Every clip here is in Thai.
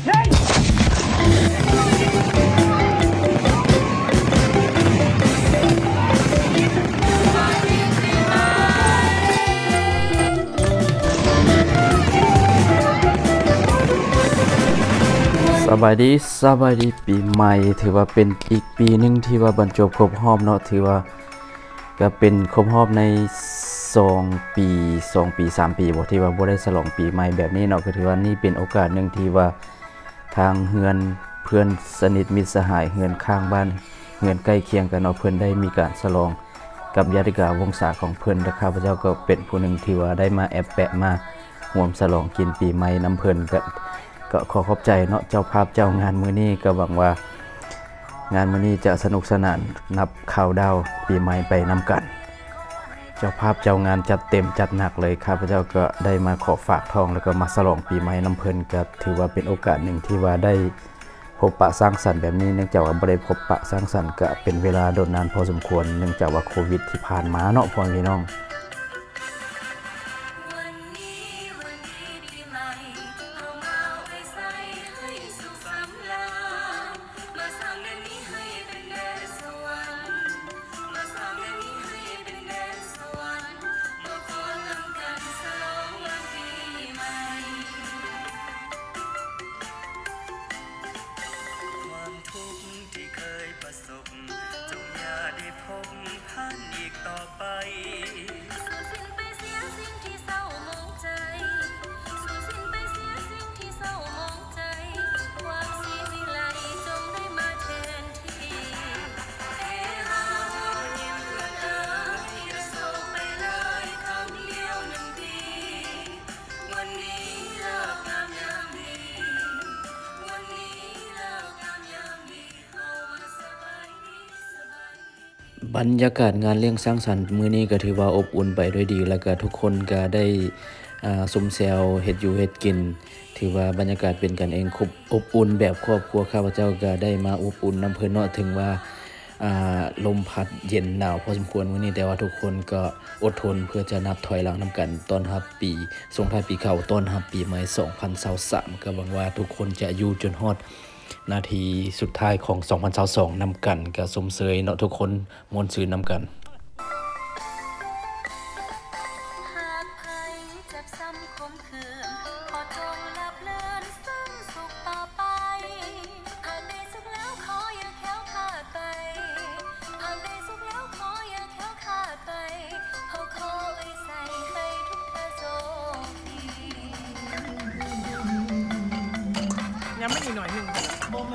สบายดีสบายดีปีใหม่ ถือว่าเป็นอีกปีหนึงที่ว่าบรรจบครบรอบเนาะถือว่าก็เป็นครบรอบใน2ปี2ปี3ปีบ่ที่ว่าบ่ได้ฉลองปีใหม่แบบนี้เนาะก็ถือว่านี่เป็นโอกาสหนึ่งที่ว่า ทางเฮือนเพื่อนสนิทมิตรสหายเฮือนข้างบ้านเฮือนใกล้เคียงกันเนาเพิ่อนได้มีการฉลอง กับญาติกาวงศาของเพิ่อนและข้าพเจ้าก็เป็นผู้หนึ่งที่ว่าได้มาแอบแปะมาร่วมฉลองกินปีใหม่นํเพิ่อนก็ก็ขอขอบใจเนาะเจ้าภาพเจ้างานมื้อนี้ก็หวังว่า งานมื้อนี้จะสนุกสนานนับข่าวดาวปีใหม่ไปนำกัน เจ้าภาพเจ้างานจัดเต็มจัดหนักเลยข้าพเจ้าก็ได้มาขอฝากทอง แล้วก็มาสลองปีใหม่น้ำเพลินก็ถือว่าเป็นโอกาสหนึ่งที่ว่าได้พบปะสร้างสรรค์แบบนี้เนื่องจากว่าบริพบปะสร้างสรรค์ก็เป็นเวลาโดนนานพอสมควร เนื่องจากว่าโควิดที่ผ่านมาเนาะพ่อพี่น้อง บรรยากาศงานเลี้ยงสร้างสรรค์มื้อนี้ก็ถือว่าอบอุ่นไปด้วยดี แล้วก็ทุกคนก็ได้สมแซวเฮ็ดอยู่เฮ็ดกิน ถือว่าบรรยากาศเป็นกันเองครบอบอุ่นแบบครอบครัวข้าพเจ้าก็ได้มาอบอุ่นน้ำเพิ่นเนาะถึงว่าลมพัดเย็นหนาวพอสมควรมื้อนี้แต่ว่าทุกคนก็อดทนเพื่อจะนับถอยหลังนํกันต้อนรับปีส่งท้ายปีเก่าต้อนรับปีใหม่2023ก็หวังว่าทุกคนจะอยู่จนฮอด นาทีสุดท้ายของ 2022นำกันกับสมเสยเนาะทุกคนมวนซื่นนำกันหากภัยเจ็บซ้ำคมคืนขอจงหลับเลินซึ่งสุขต่อไปหากได้สุขแล้วขออย่าแค้วคลาดไปหาก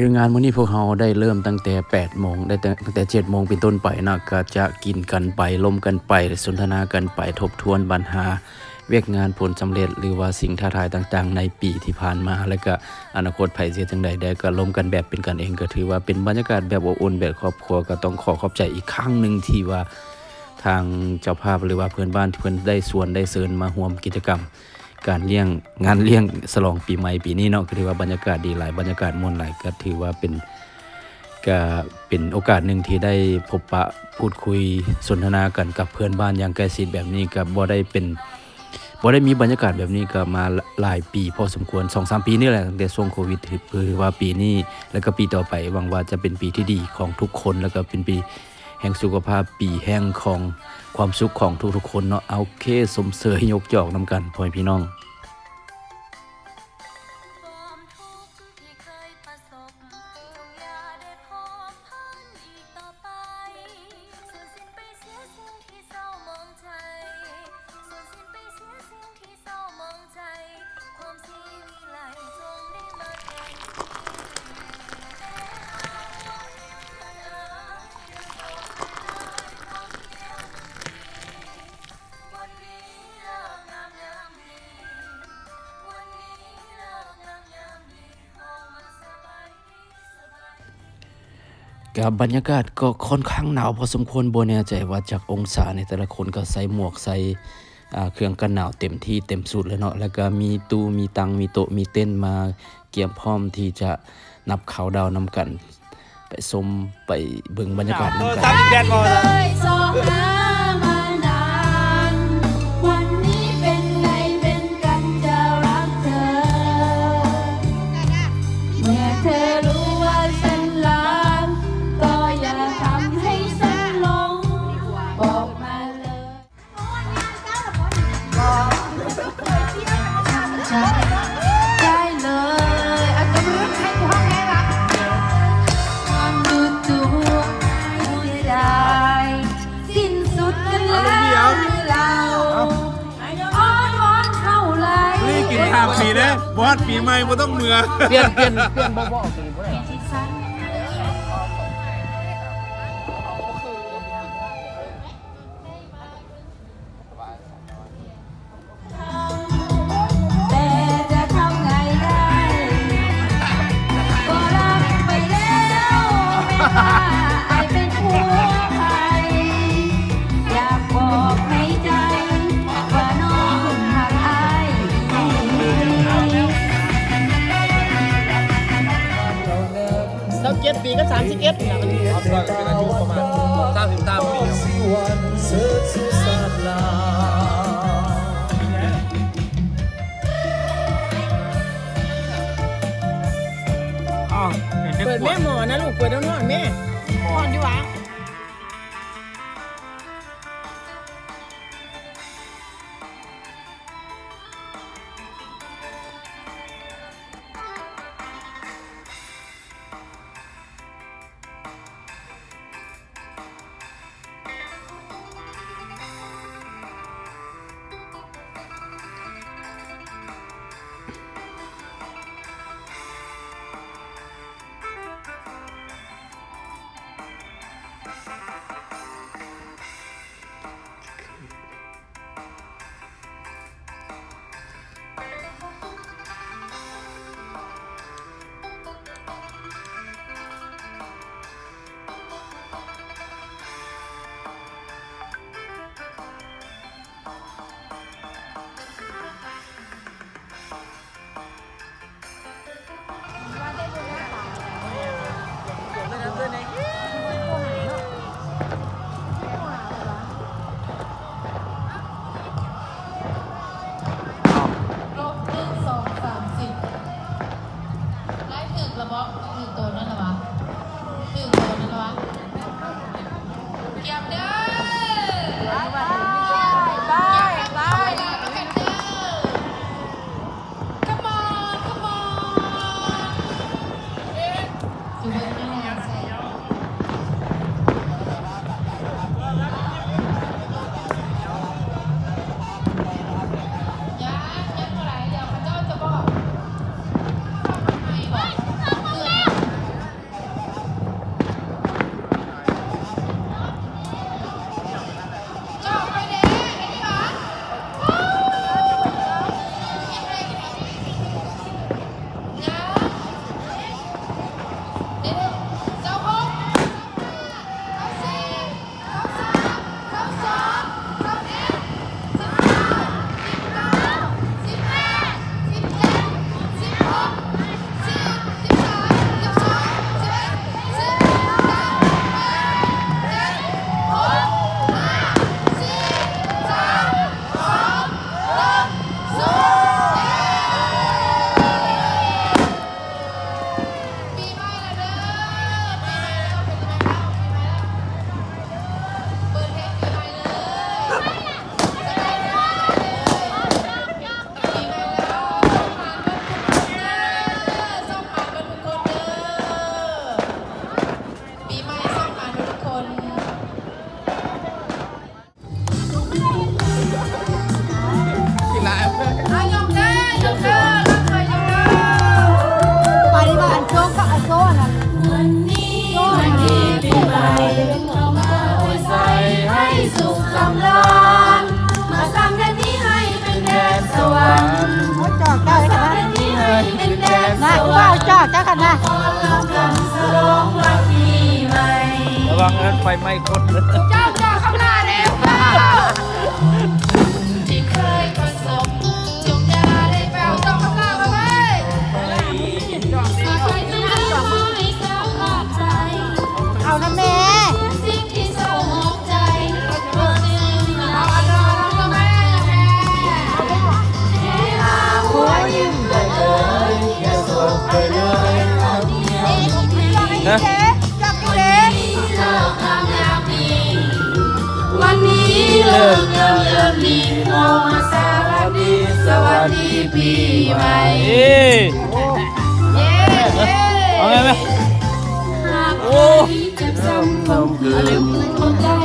คืองานมื้อนี้พวกเราได้เริ่มตั้งแต่8โมงได้ตั้งแต่7โมงเป็นต้นไปนะก็จะกินกันไปล้มกันไป สนทนากันไปทบทวนปัญหา เวียกงานผลสำเร็จ หรือว่าสิ่งท้าทายต่างๆ ในปีที่ผ่านมา แล้วก็อนาคตไผเสียจังใดได้ก็ล้มกันแบบเป็นกันเองก็ถือว่าเป็นบรรยากาศแบบอบอุ่นแบบครอบครัวก็ต้องขอขอบใจอีกครั้งหนึ่งที่ว่าทางเจ้าภาพหรือว่าเพื่อนบ้านที่เพื่อนได้ส่วนได้เชิญมาร่วมกิจกรรม การเลี้ยงงานเลี้ยงฉลองปีใหม่ปีนี้เนาะก็ถือว่าบรรยากาศดีหลายบรรยากาศม่วนหลายก็ถือว่าเป็นก็เป็นโอกาสหนึ่งที่ได้พบปะพูดคุยสนทนากันกับเพื่อนบ้านอย่างใกล้ชิดแบบนี้ก็บ่ได้เป็นบ่ได้มีบรรยากาศแบบนี้ก็มาหลายปีพอสมควร2-3ปีนี่แหละตั้งแต่ช่วงโควิดถือว่าปีนี้แล้วก็ปีต่อไปหวังว่าจะเป็นปีที่ดีของทุกคนแล้วก็เป็นปี แห่งสุขภาพปีแห่งของความสุขของทุกๆคนเนาะเอาเคสมเสยยกจอกนำกันพ่อพี่น้อง กับบรรยากาศก็ค่อนข้างหนาวพอสมควรบนแน่ใจว่าจากองศาในแต่ละคนก็ใส่หมวกใส่เครื่องกันหนาวเต็มที่เต็มสุดเลยเนาะแล้วก็มีตู้มีตังมีโต๊ะมีเต้นมาเกียมพร้อมที่จะนับเขาดาวนำกัน ไปชมไปเบิ่งบรรยากาศนำกันเคยสอบหามาน กินข้าวปีนะบอสปีใหม่บ่ต้องเมือ เปลี่ยนเปลี่ยนเปลี่ยนบ่บ่ ปีก็31นี่แหละมันเอาตัวเป็นอายุประมาณ33ปีเปิดแม่หมอนะลูกเปิดแล้วนอนแม่นอนอยู่วะ เจ้ากันนะระวังเงินไฟไหม้คนเลย ดีโนมาสวัสดีสวัสดีปีใหม่เย้เย้เอาไงไหมโอ้เจ็บซ้ำคงลืมคนตา